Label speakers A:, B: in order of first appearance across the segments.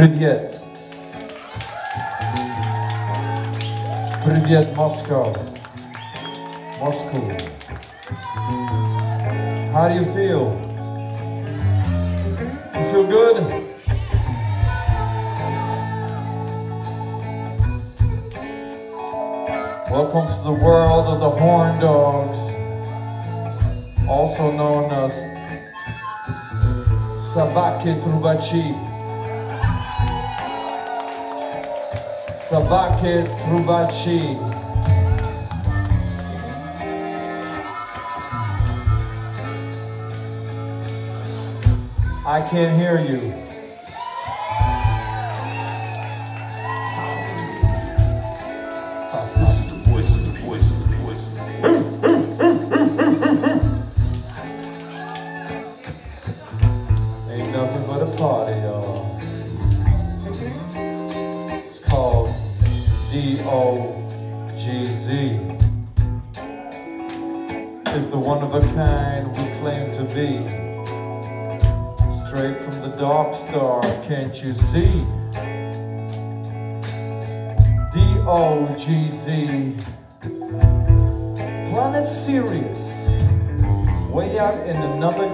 A: Привет. Привет, Moscow. Moscow. How do you feel? You feel good? Welcome to the world of the horn dogs, also known as Sabake Trubachi. Sabaki Trubachi. I can't hear you.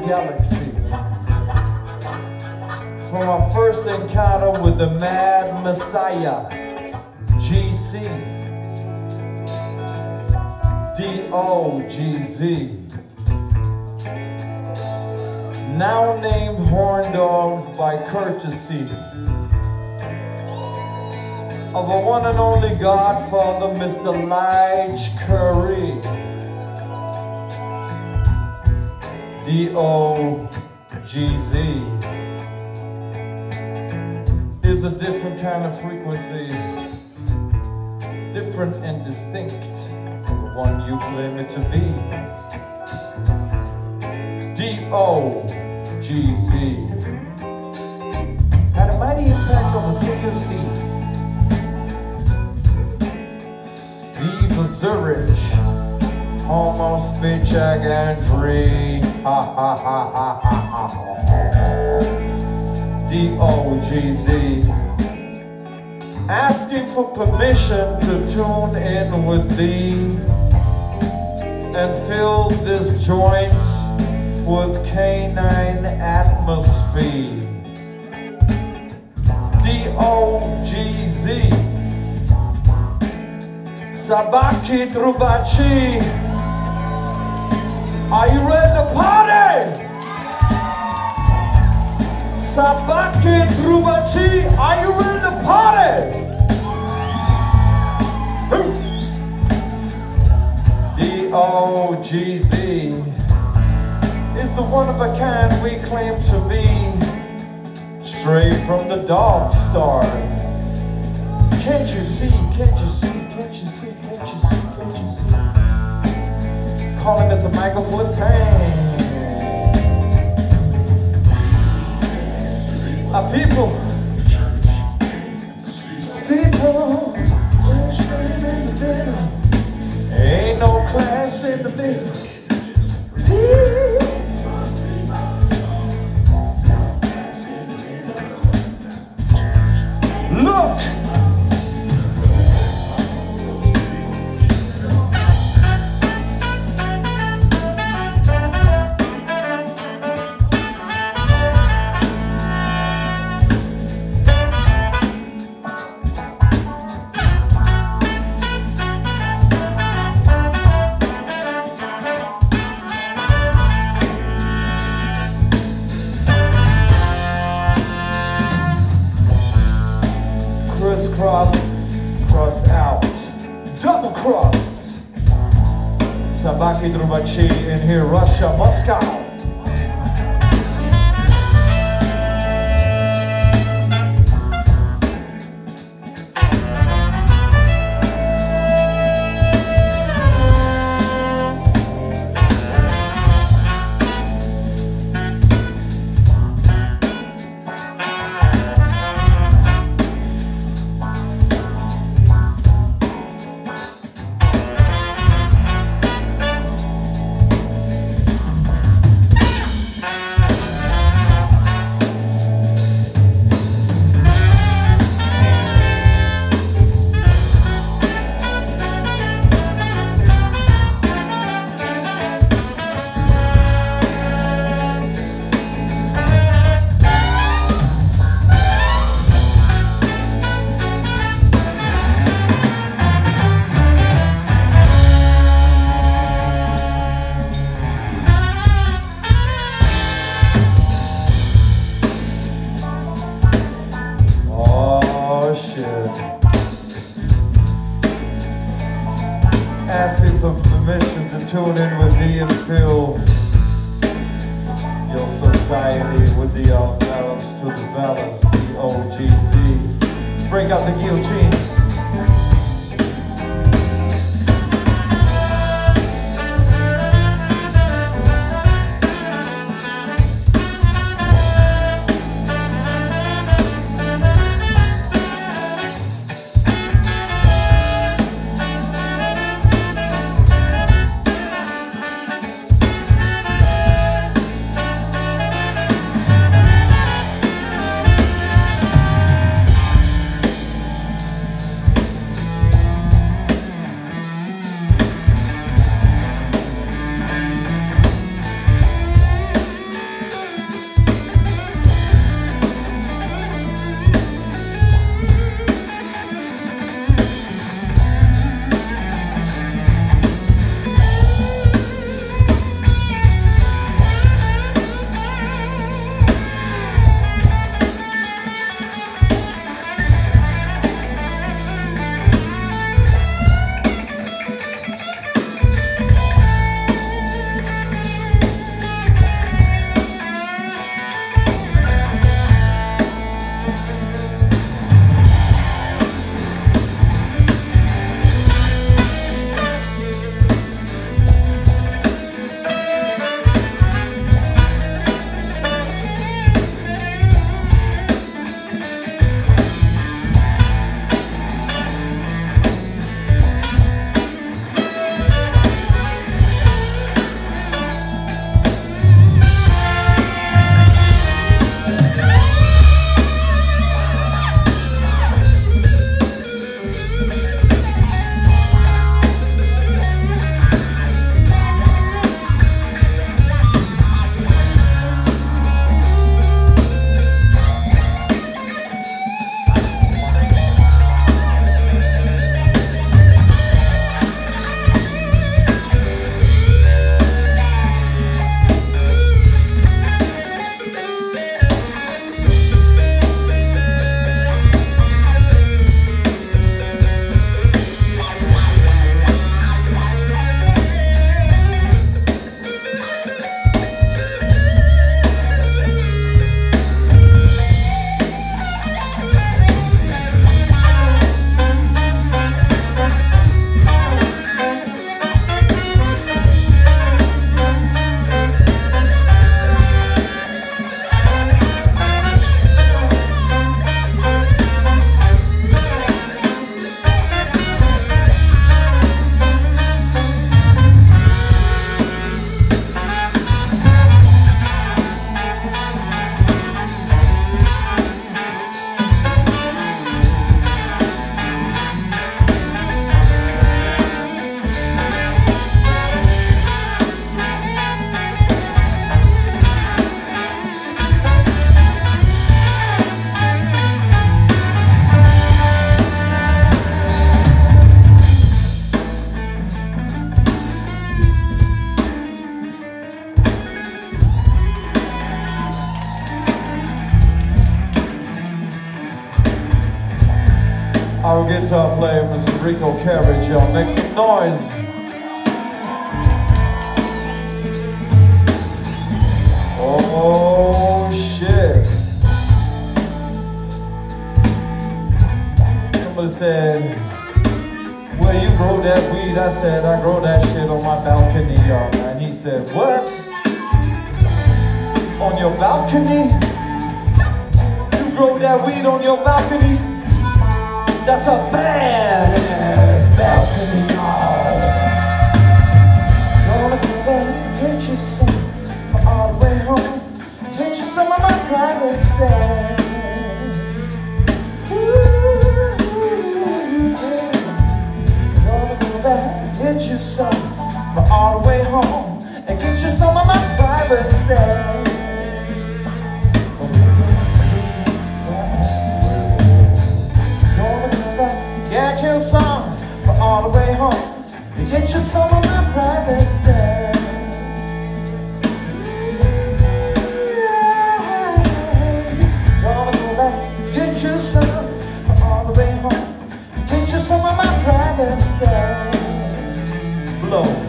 A: Galaxy. From our first encounter with the Mad Messiah, GC. D-O-G-Z. Now named Horndogz by courtesy of the one and only Godfather, Mr. Lige Curry. D-O-G-Z is a different kind of frequency, different and distinct from the one you claim it to be. D-O-G-Z had a mighty impact on the city of Z. For Zurich, Homo Spichak and Dre. Ha ha ha ha ha ha. D-O-G-Z Asking for permission to tune in with thee And fill this joint with canine atmosphere D-O-G-Z Sabaki Trubachi Are you ready to party? Sabaki Trubachi, are you ready to party? D-O-G-Z is the one of a kind we claim to be Straight from the dog star Can't you see, can't you see, can't you see, Calling Mr. Michael Woodpane Our people, ain't no class in the middle. Look, Sabaki Trubachi in here, Russia, Moscow. Your society with the off balance to the balance, D-O-G-Z. Break out the guillotine. Guitar player, Mr. Rico Carriage, y'all. Make some noise. Oh, shit. Somebody said, where you grow that weed? I said, I grow that shit on my balcony, y'all. And he said, what? On your balcony? You grow that weed on your balcony? That's a badass balcony Gonna go back get you some for all the way home. Get you some of my private stuff. Gonna go back get you some for all the way home and get you some of my private stuff. All the way home. To get you some of my private stuff. Gonna go back, get you some all the way home. Get you some of my private stuff. blow.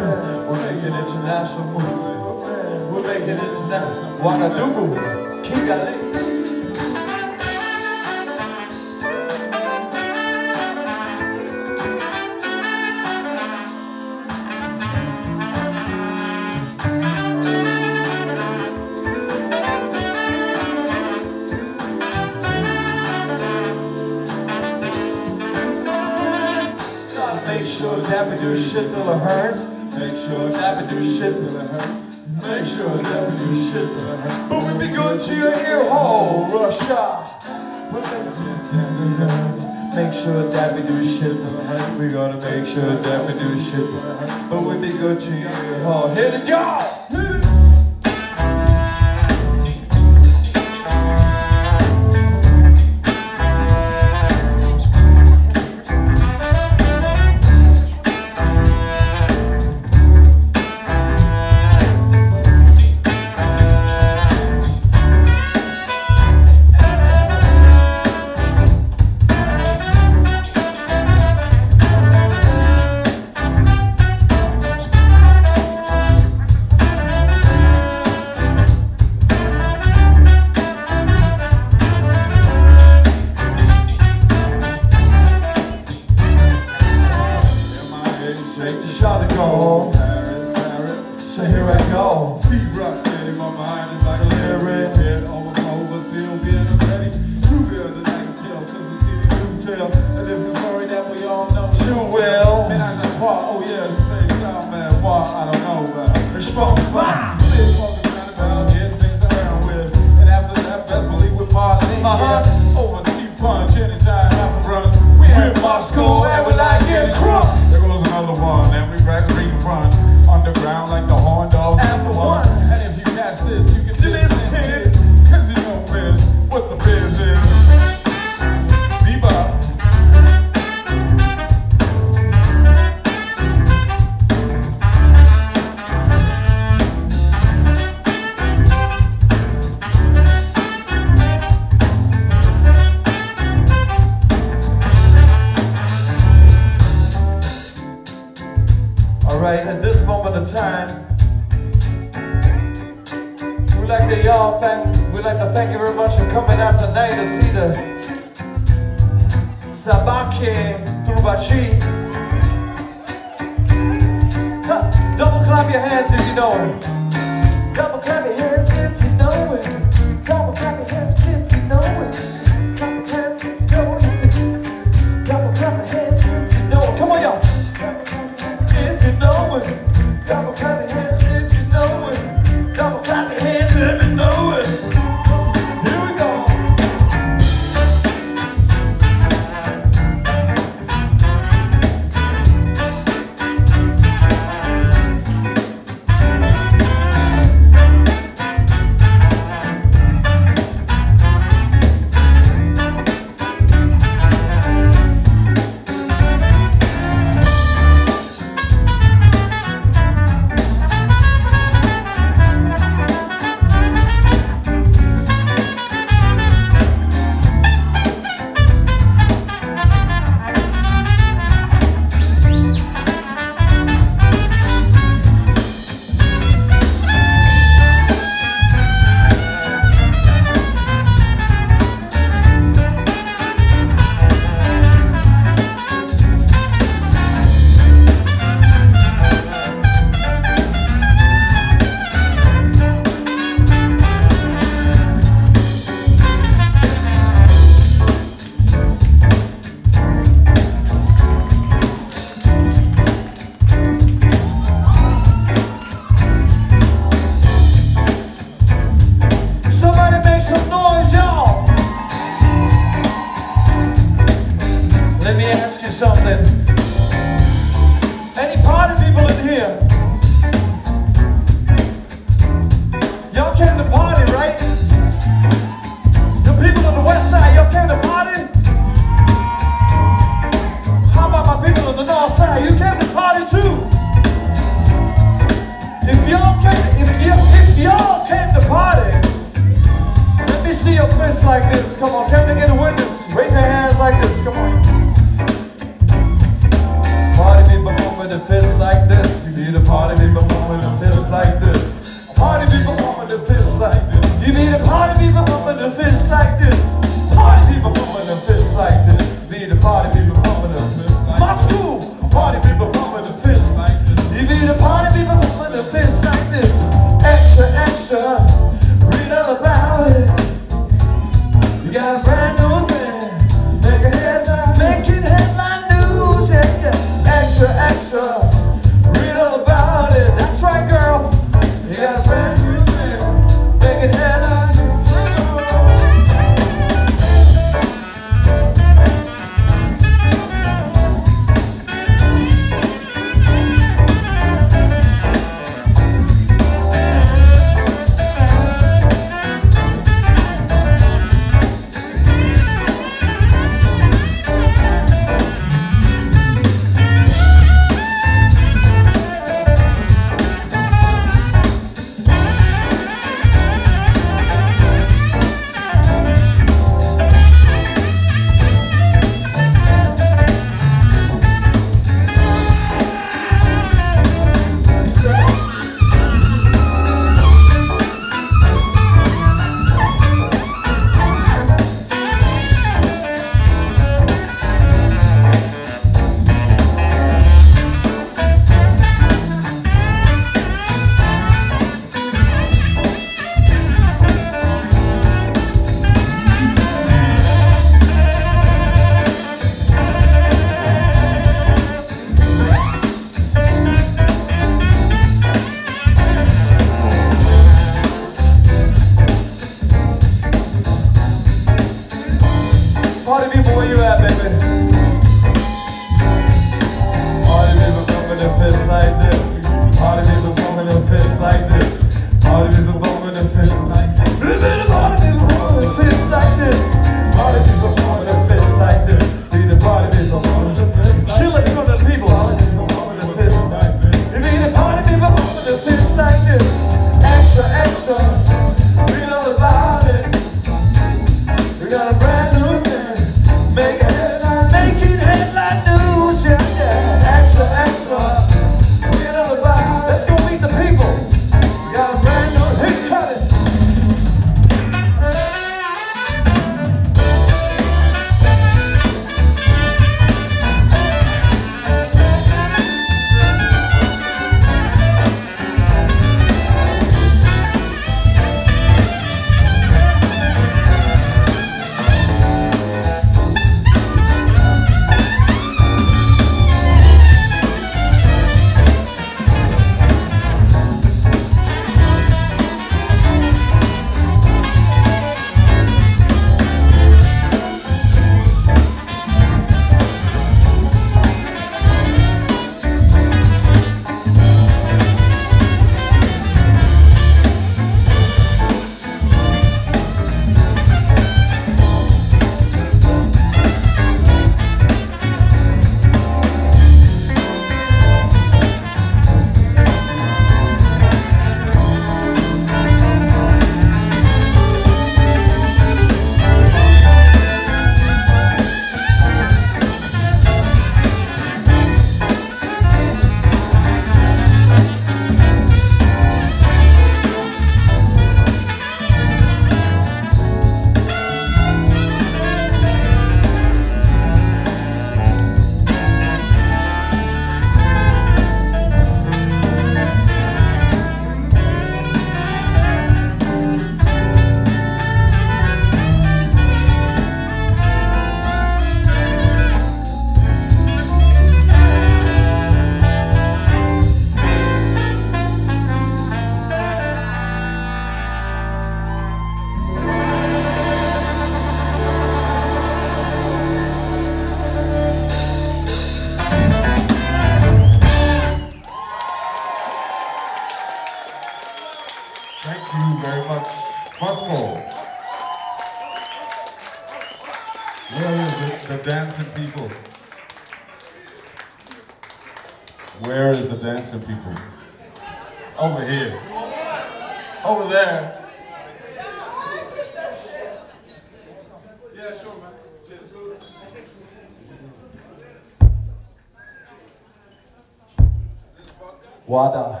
A: Water.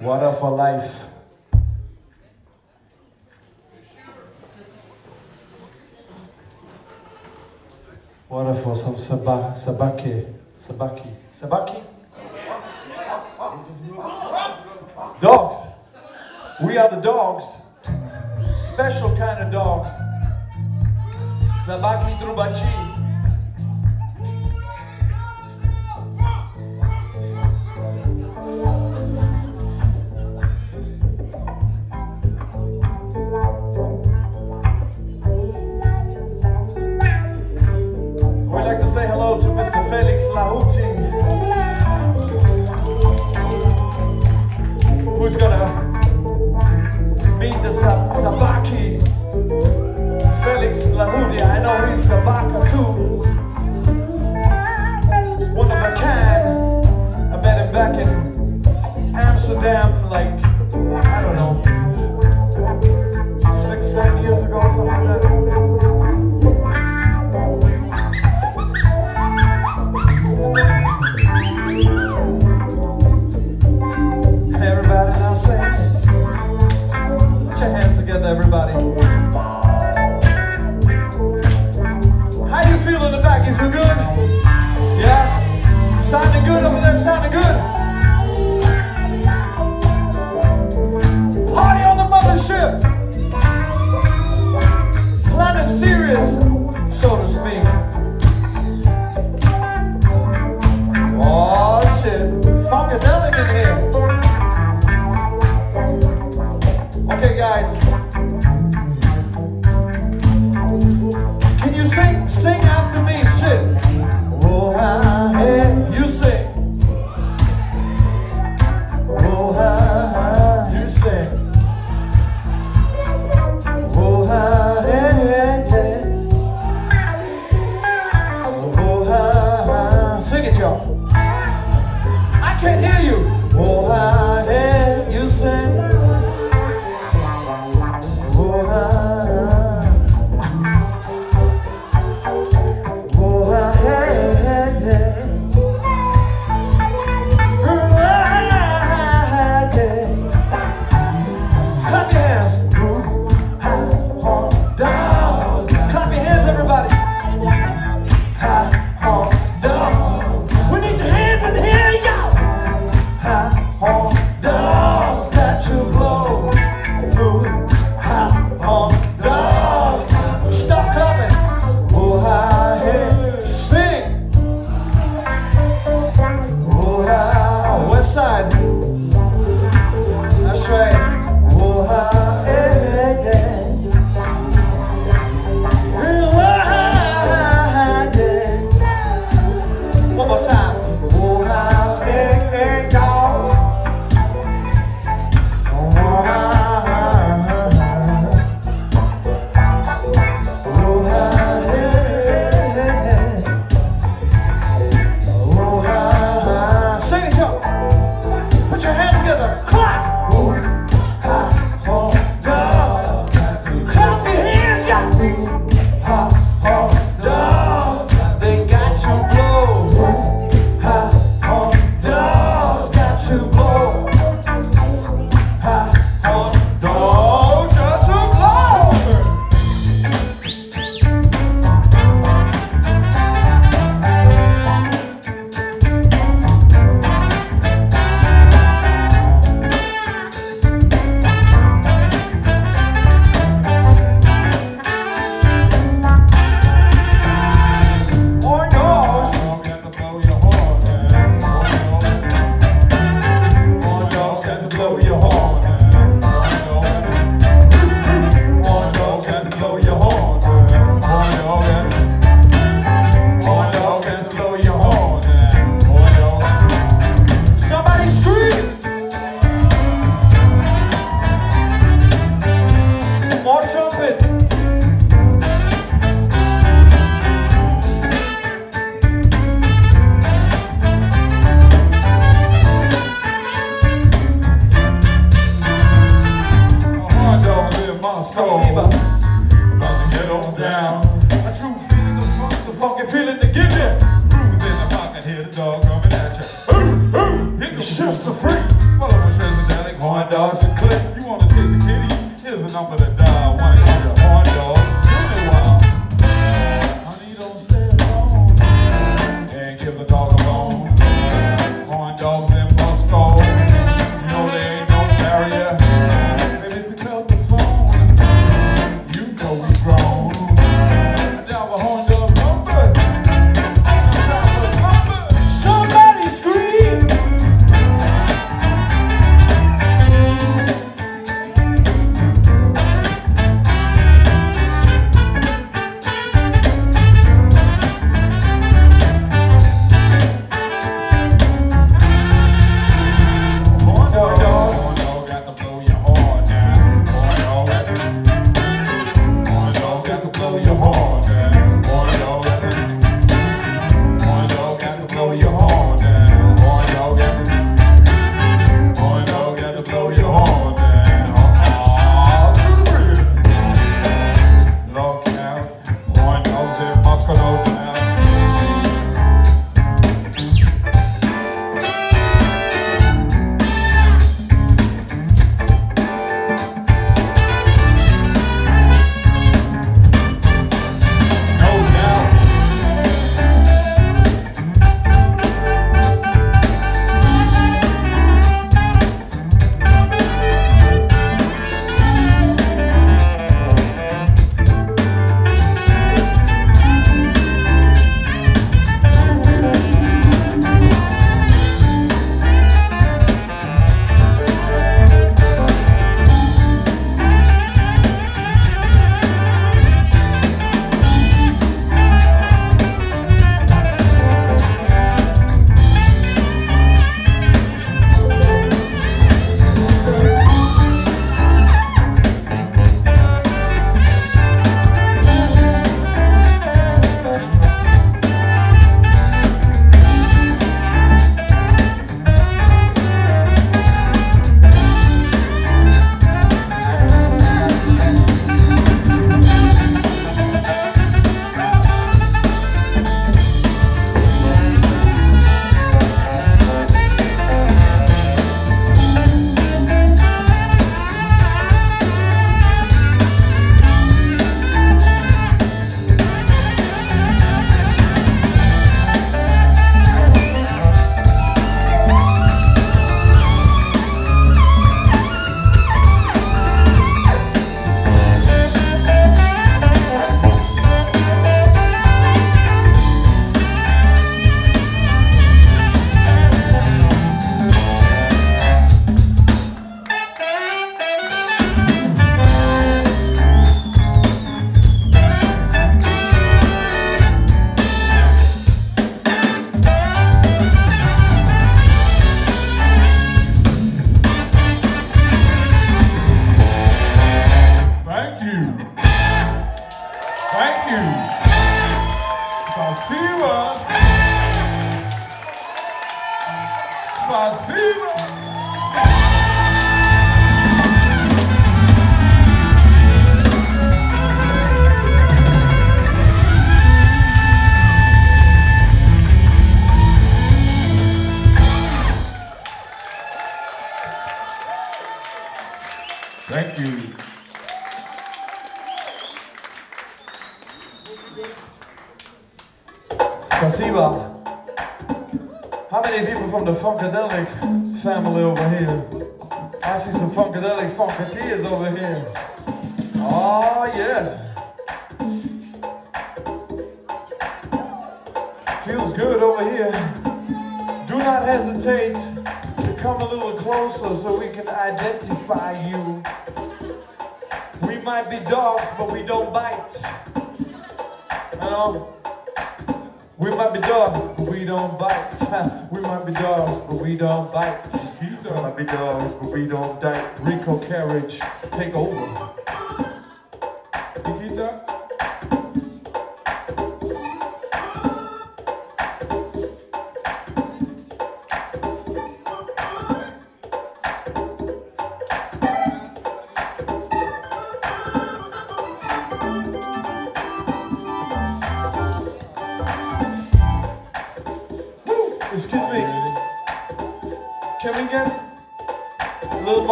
A: Water for life. Water for some saba, sabake, sabaki, sabaki. Dogs. We are the dogs. Special kind of dogs. Sabaki trubachi. We'd like to say hello to Mr. Felix Lahuti, who's gonna meet the Sabaki. Felix Lahuti, I know he's a Sabaka too. One of a kind. I met him back in Amsterdam, like, I don't know, six, seven years ago, something like that. everybody. How do you feel in the back? You feel good? Yeah? Sounding good? over there? mean, sounding good. relationship. Planet serious, so to speak. Oh shit, funkadelic in here. Okay, guys. Can you sing? Sing after me, shit. Oh, I, hey, you sing.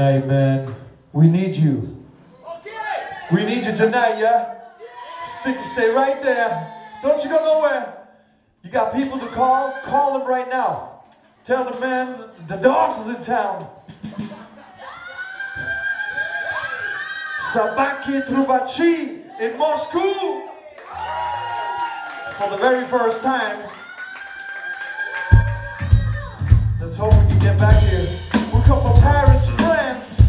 A: amen. We need
B: you.
A: Okay. We need you tonight, yeah? yeah? Stick, stay right there. Don't you go nowhere. You got people to call? Call them right now. Tell the man the dogs is in town. Sabaki Trubachi in Moscow for the very first time. Let's hope we can get back here come from Paris, France.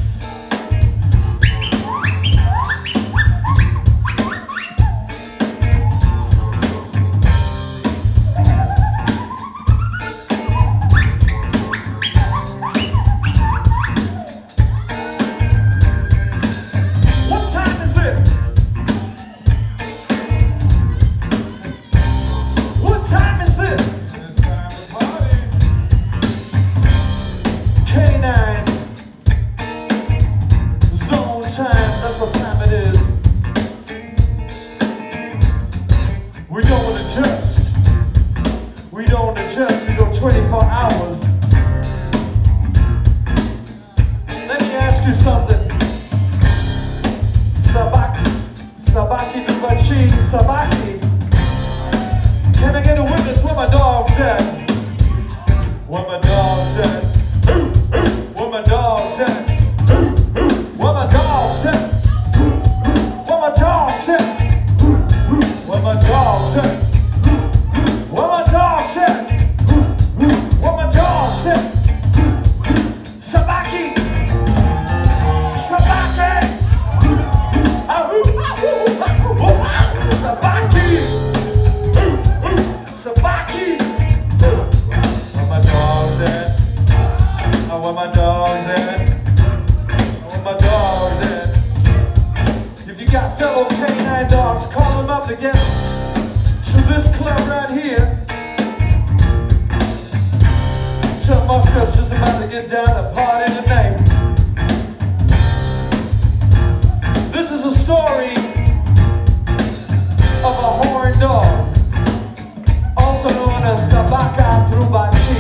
A: A Sabaka Trubachi.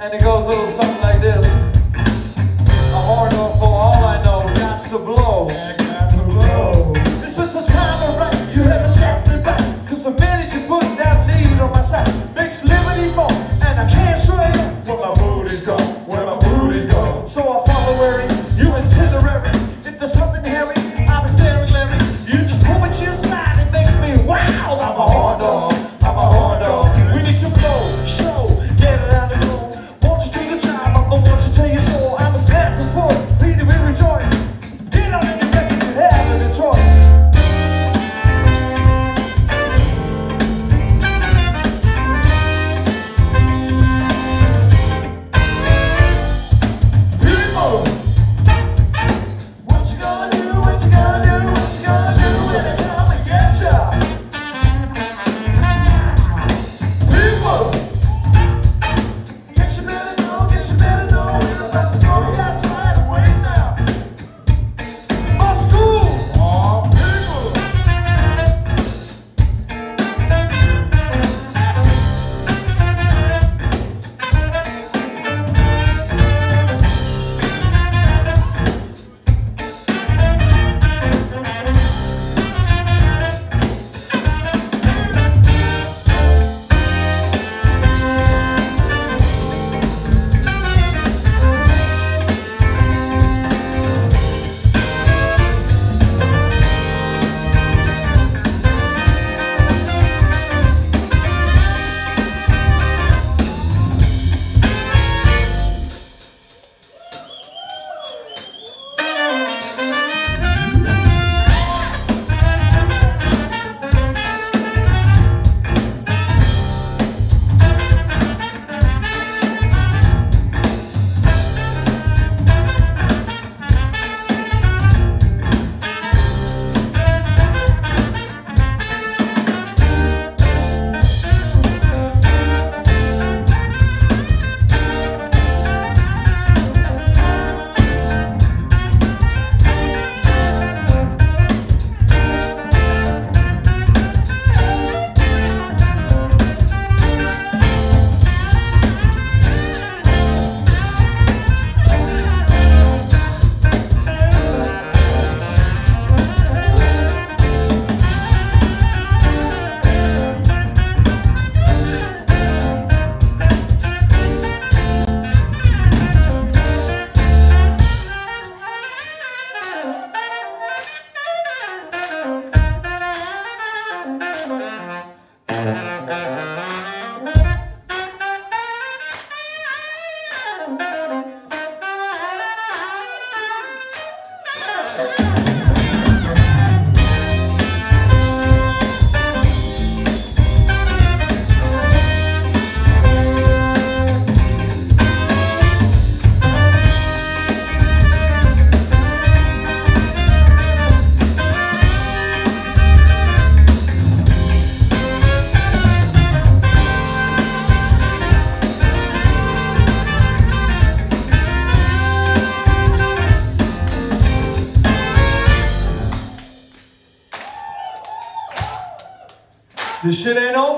A: And it goes a little something like this. A horn for all I know, that's the blow. This shit ain't over.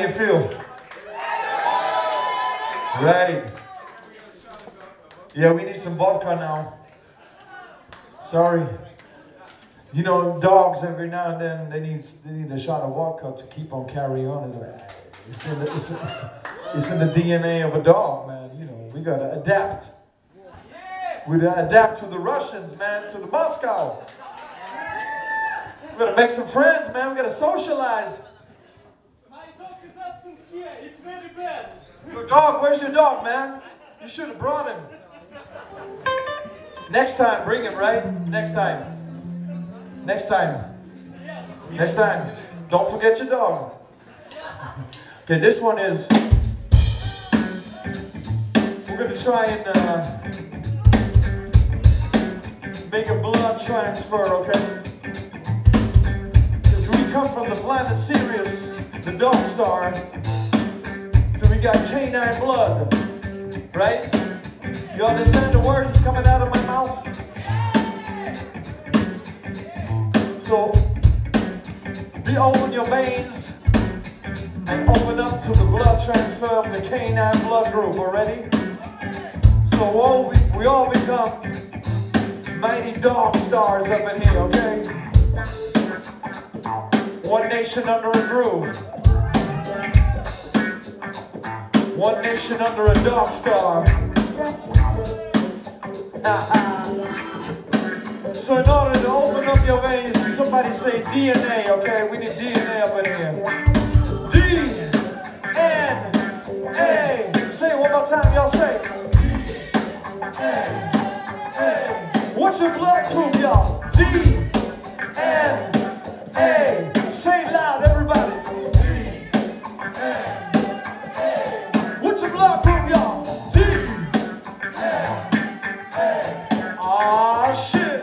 A: You feel? Right. Yeah, we need some vodka now. Sorry. You know, dogs every now and then they need they need a shot of vodka to keep on carrying on. It's, in the it's in, it's in the DNA of a dog, man. You know, we gotta adapt. We gotta adapt to the Russians, man, to the Moscow. We gotta make some friends, man. We gotta socialize.
C: Here. It's very bad.
A: Your dog, where's your dog, man? You should have brought him. Next time, bring him, right? Next time. Next time. Next time. Don't forget your dog. Okay, this one is. We're gonna try and uh, make a blood transfer, okay? Because we come from the planet Sirius, the dog star. We got canine blood, right? You understand the words coming out of my mouth? So be open your veins and open up to the blood transfer of the canine blood group already. So all we, we all become mighty dog stars up in here, okay? One nation under a groove. One nation under a dark star. so in order to open up your veins, somebody say DNA, okay? We need DNA up in here. D N A. Say it one more time, y'all say. What's your blood group, y'all? D N A. Say it loud, everybody. What's group, y'all? D. Aw, shit.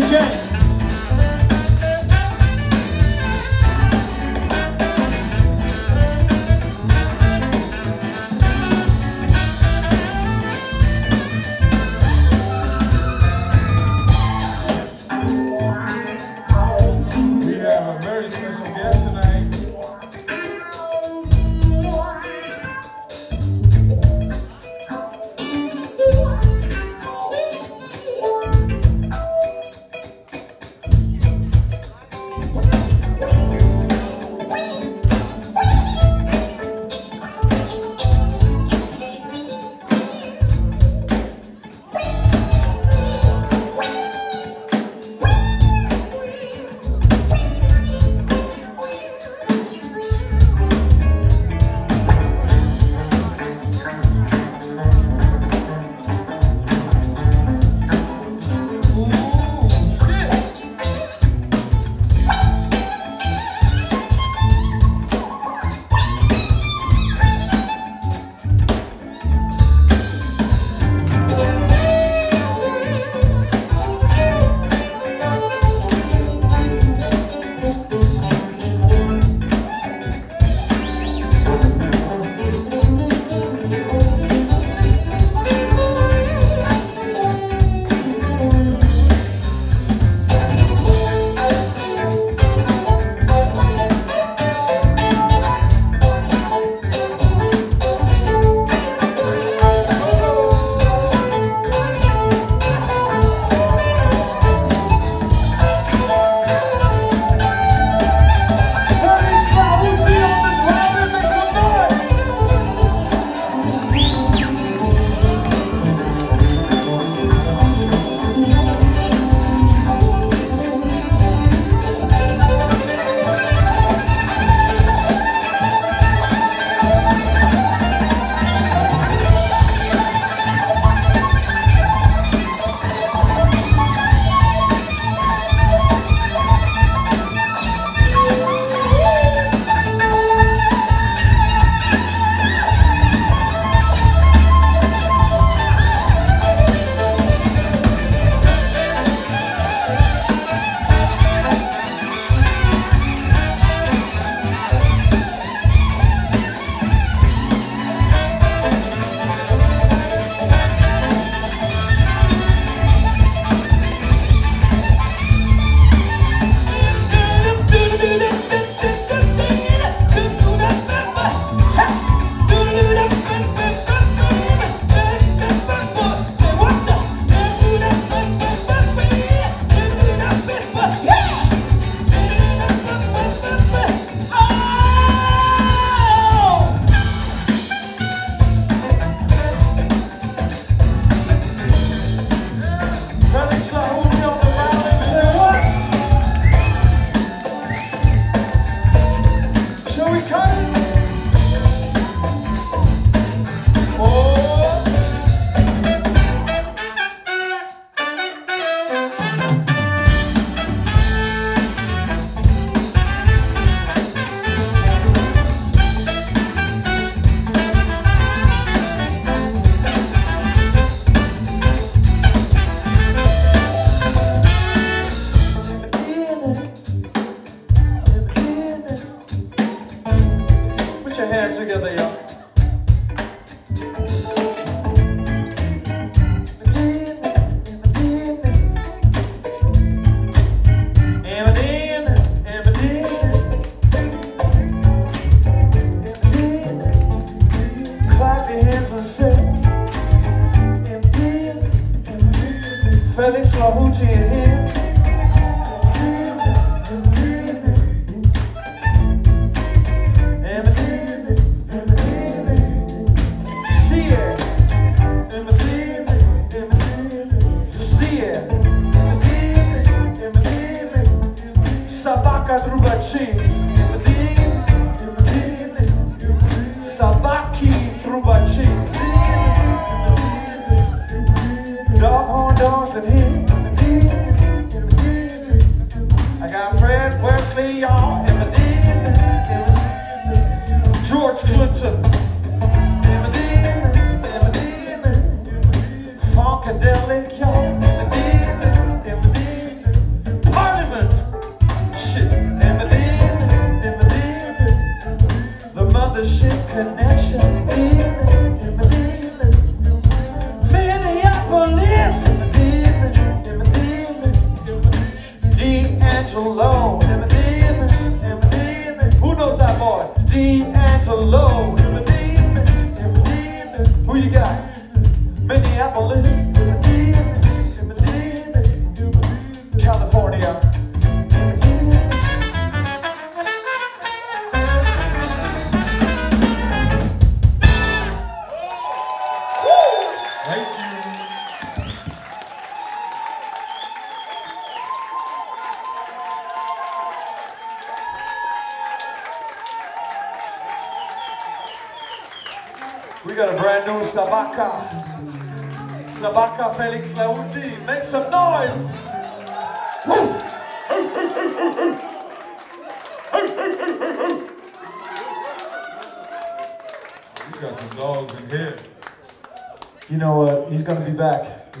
A: Good. Felix Lahuti in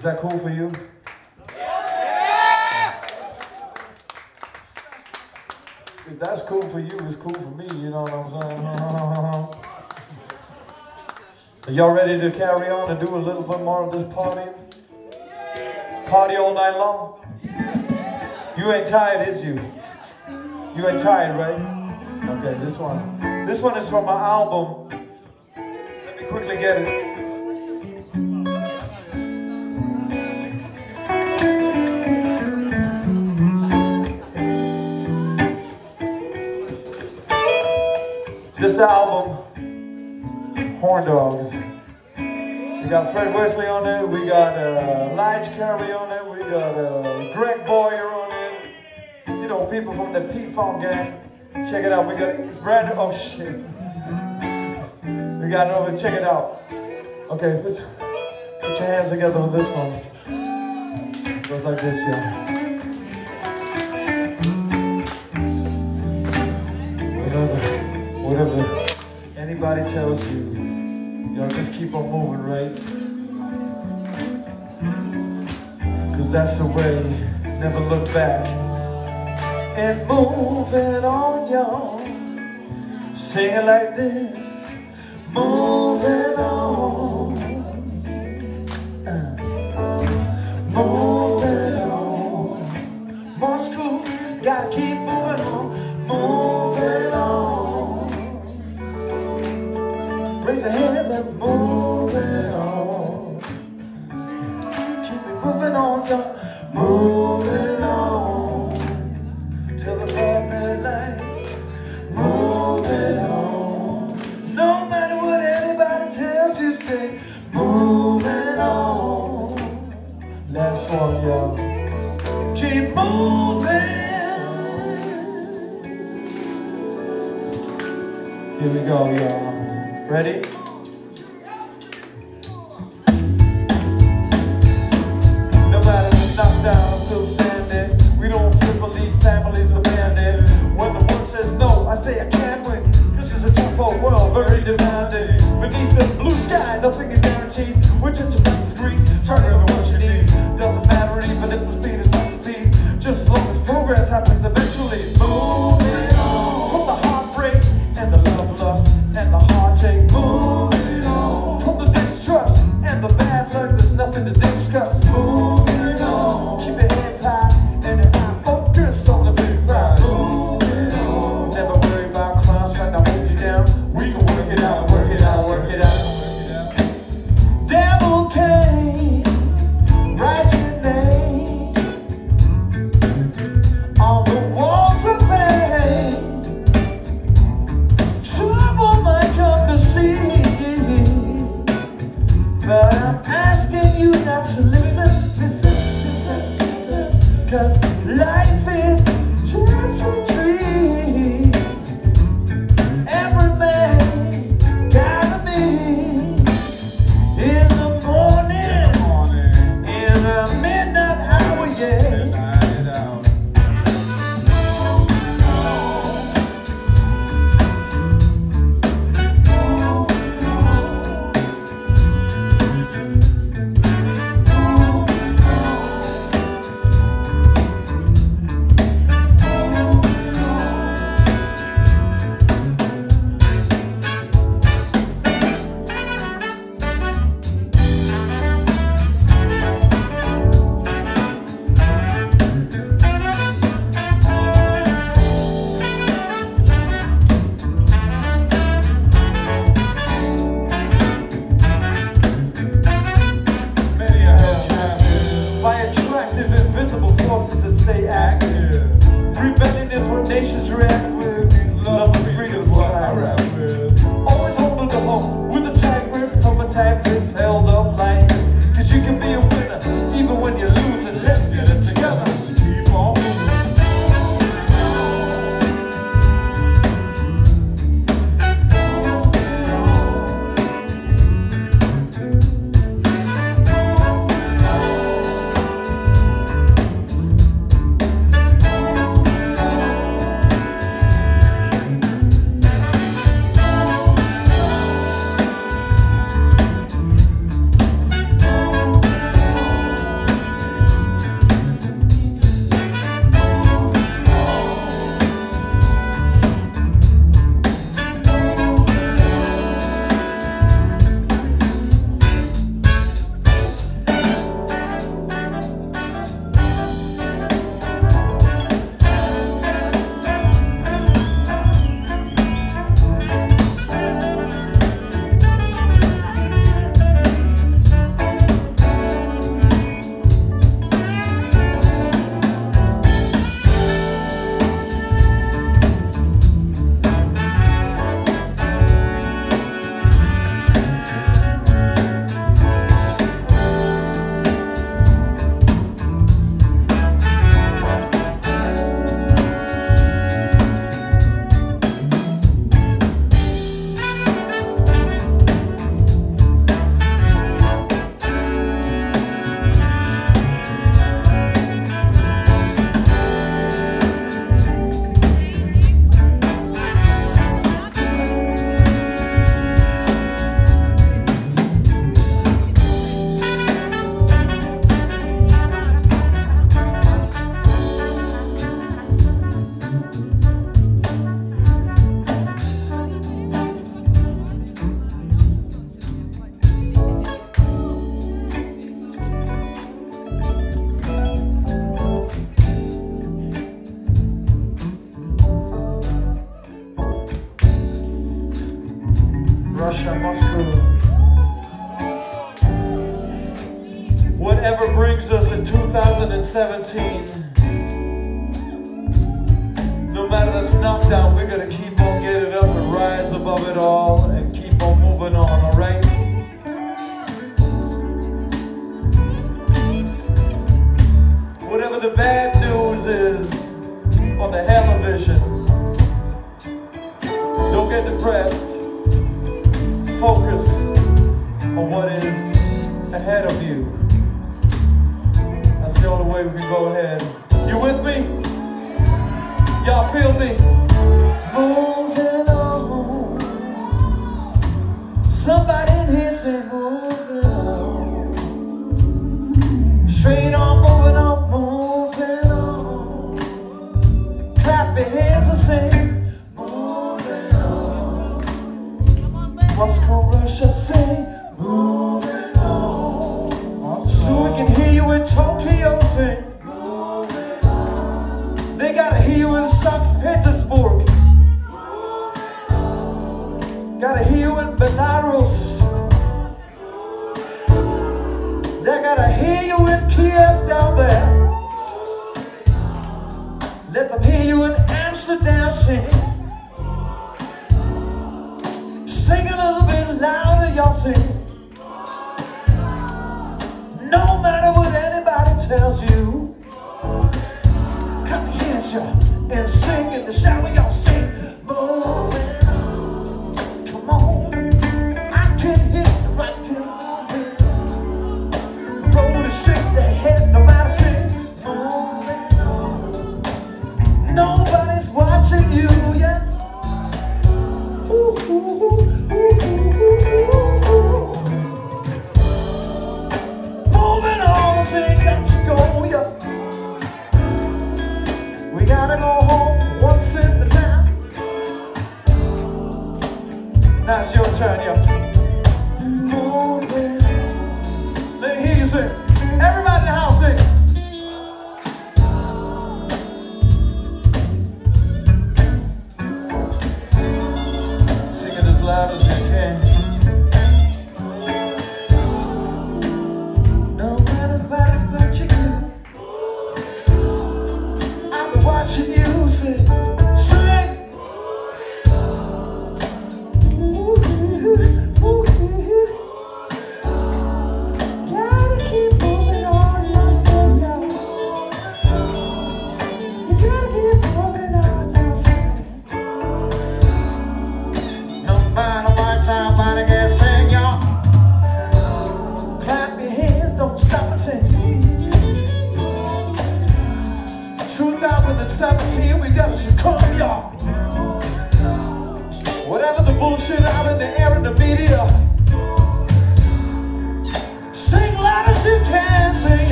A: Is that cool for you? Yeah. If that's cool for you, it's cool for me. You know what I'm saying? Are y'all ready to carry on and do a little bit more of this partying? Party all night long? You ain't tired, is you? You ain't tired, right? Okay, this one. This one is from my album. Let me quickly get it. Album, Horndogz. We got Fred Wesley on it. We got uh, Lige Curry on it. We got uh, Greg Boyer on it. You know, people from the P Funk gang. Check it out. We got it's brand new. Oh shit. We got it over. Check it out. Okay, put, put your hands together with this one. Goes like this, yeah. Whatever, whatever anybody tells you, y'all just keep on moving, right? Cause that's the way, never look back. And moving on, y'all. Sing it like this. Moving on. Uh, moving on. Moscow, gotta keep Raise your hands and moving on. Keep it moving on, y'all. Moving on. Till the bright midnight. Moving on. No matter what anybody tells you, say, moving on. Last one, y'all. Keep moving. Here we go, y'all. Ready? No matter the knockdown, I'm still standing. We don't leave families abandoned. When the one says no, I say I can win. This is a tough old world, very demanding. Beneath the blue sky, nothing is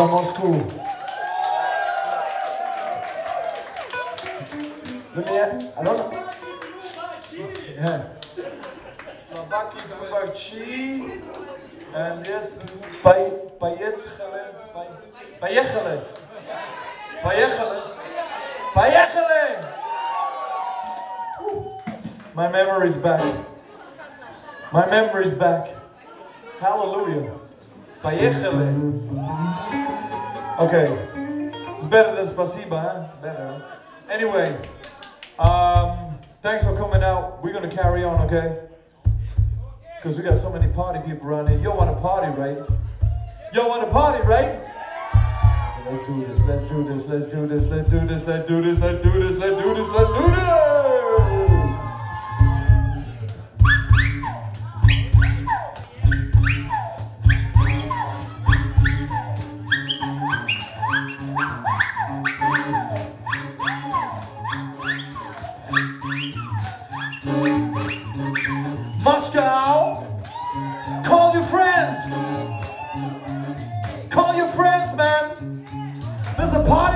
A: Beaumont School. Let me, I don't know. Yeah. Slovaki Bubarchi and this Payechele. Payechele. Payechele. Payechele. My memory's back. My memory's back. Hallelujah. Payechele. Mhm. Okay. It's better than Spasiba, huh? It's better. Anyway, um, thanks for coming out. We're going to carry on, okay? Because we got so many party people around here. Y'all want to party, right? Y'all want to party, right? Let's do this, let's do this, let's do this, let's do this, let's do this, let's do this, let's do this, let's do this! Let's do this.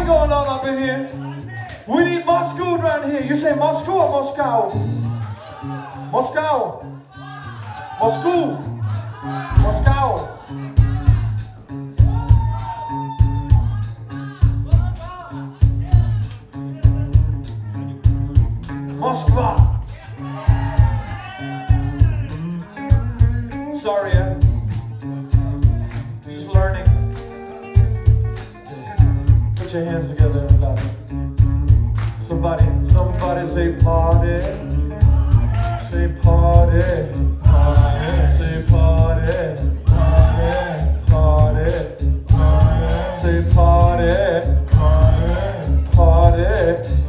A: going on up in here. We need Moscow around here. You say Moscow or Moscow? Moscow. Moscow. Moscow. Moscow. Sorry, eh? your hands together, everybody. Somebody, somebody say party. Say party. Party. Say party. Party. Party. Party. Say party. Party. Party.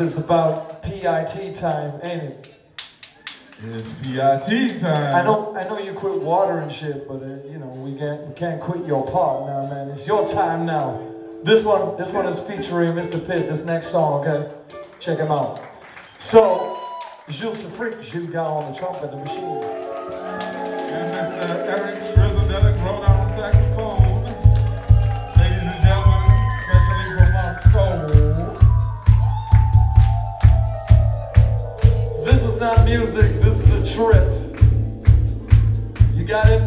A: it's about PIT time, ain't it?
B: It's PIT time.
A: I know, I know you quit water and shit, but uh, you know we can't, we can't quit your part now, man. It's your time now. This one, this one is featuring Mr. Pitt. This next song, okay? Check him out. So, Jules Freak, Jules got on the trumpet, the machines.
B: And Mr.
A: music. This is a trip. You got it?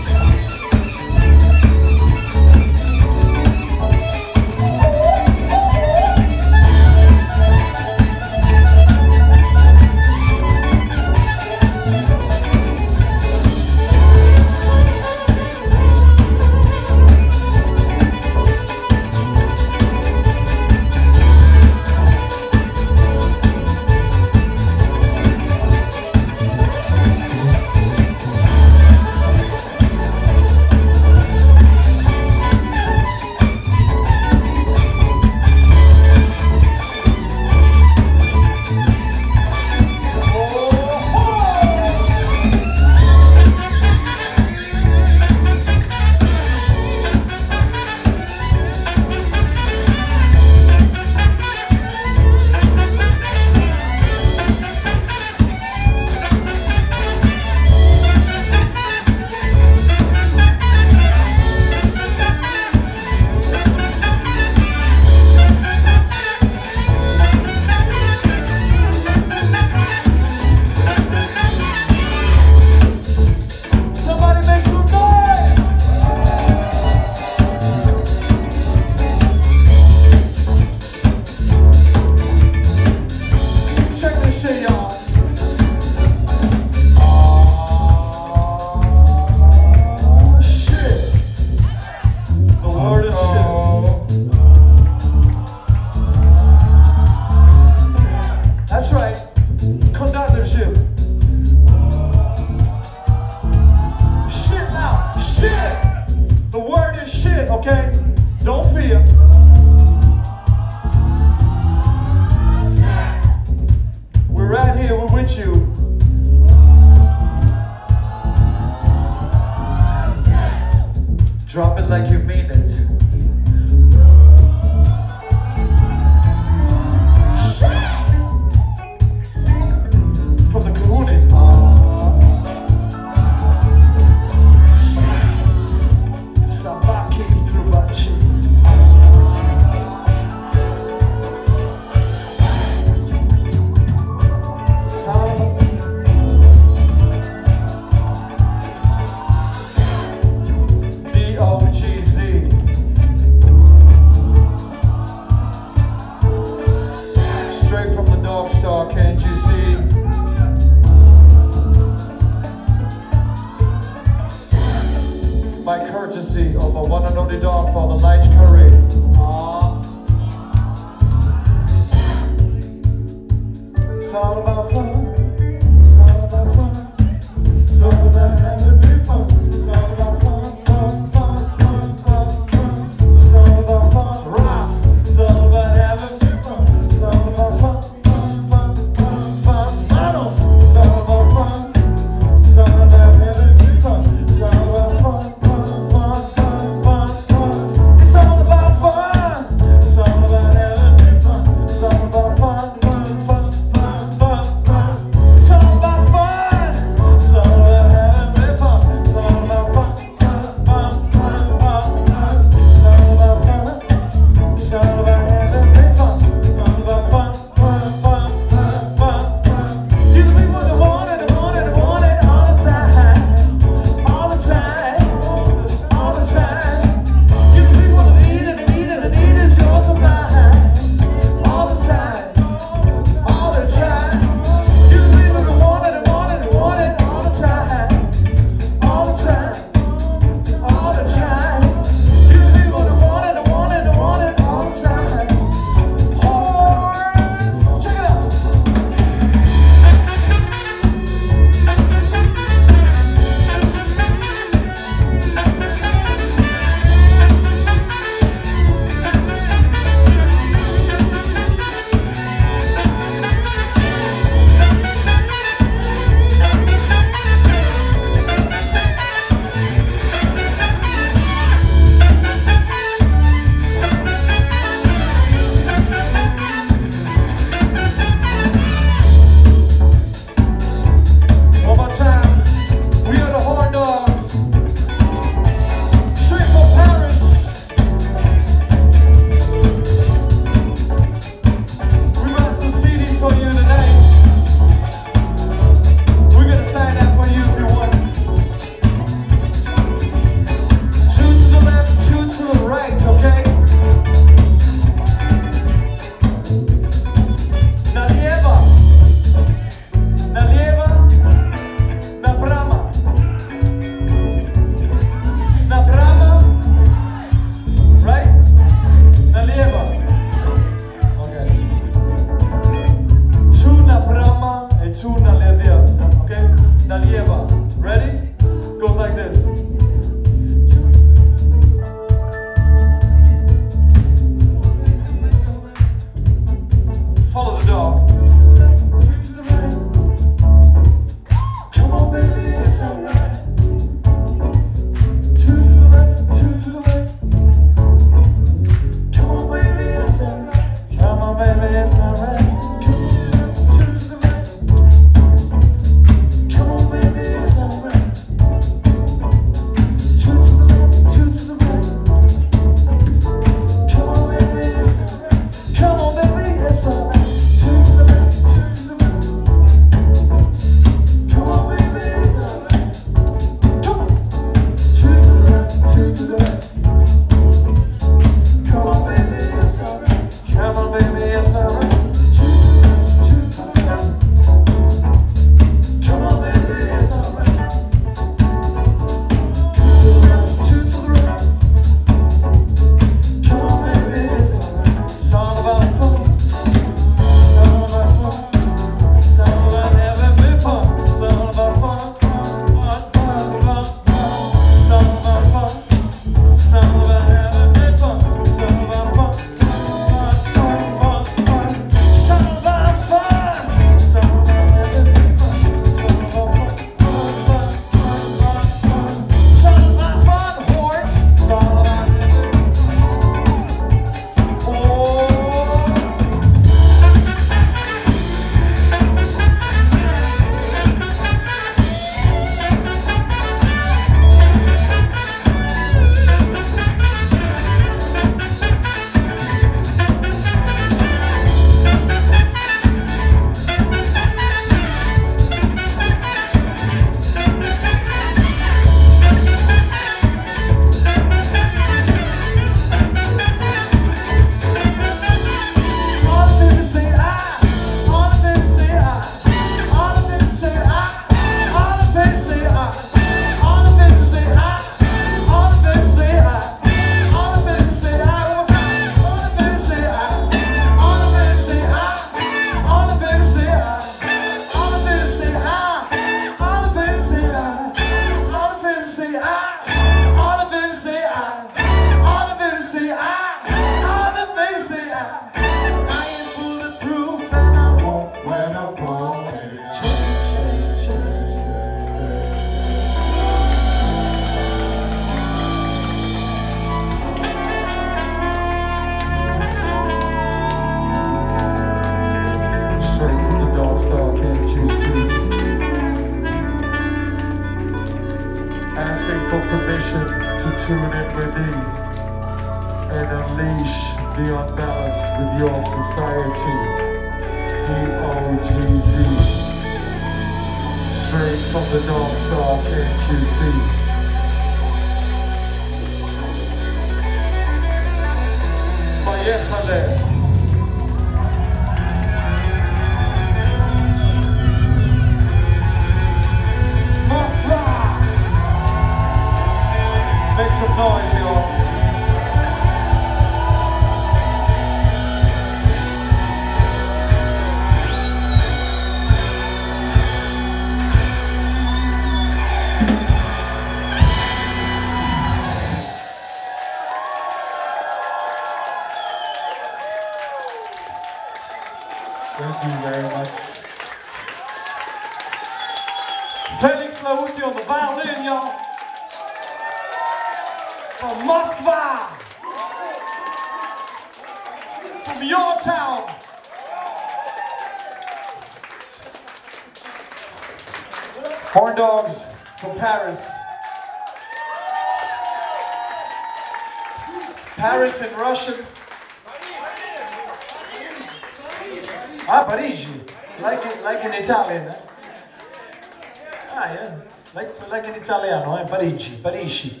A: Parigi, Parigi.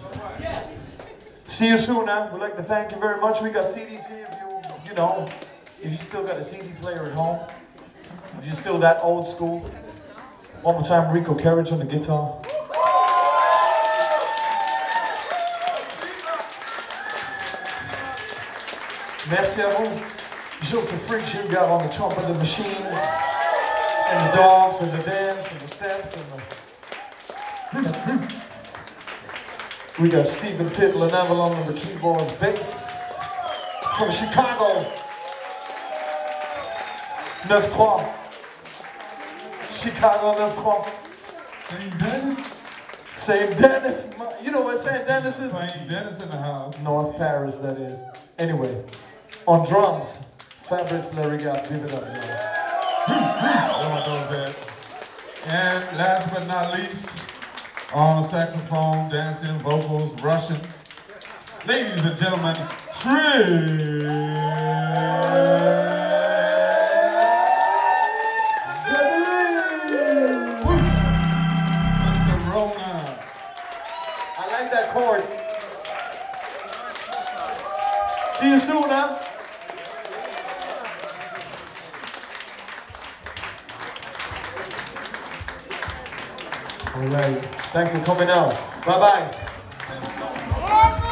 A: See you soon, huh? We'd like to thank you very much. We got CDs here if you, you know, if you still got a CD player at home. If you're still that old school. One more time, Rico Carriage on the guitar. Merci à vous. Joseph freak you got on the top of the machines, and the dogs, and the dance, and the steps, and the... Avalon on the keyboards, bass from Chicago. 9-3. Chicago 9-3.
B: St. Denis?
A: St. Denis. You know what St. Denis is?
B: St. Denis in the house.
A: North Paris, that is. Anyway, on drums, Fabrice Larigat. Give it up, y'all.
B: That. And last but not least, on saxophone, dancing, vocals, Russian. Ladies and gentlemen,
A: chord. See you soon, huh? All right. Thanks for coming out. Bye-bye.